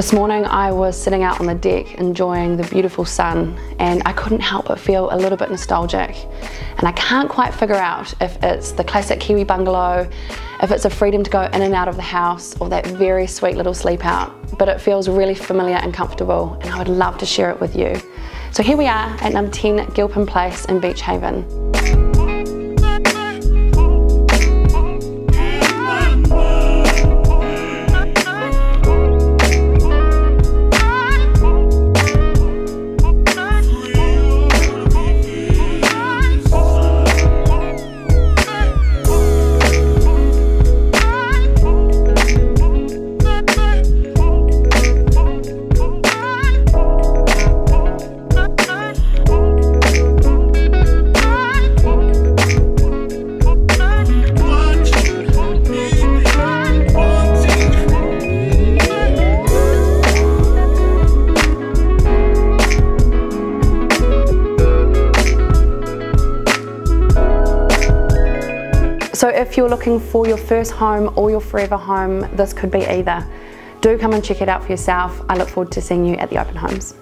This morning I was sitting out on the deck enjoying the beautiful sun and I couldn't help but feel a little bit nostalgic and I can't quite figure out if it's the classic Kiwi bungalow, if it's a freedom to go in and out of the house or that very sweet little sleep out but it feels really familiar and comfortable and I would love to share it with you. So here we are at number 10 Gilpin Place in Beach Haven. So if you're looking for your first home or your forever home, this could be either. Do come and check it out for yourself. I look forward to seeing you at the open homes.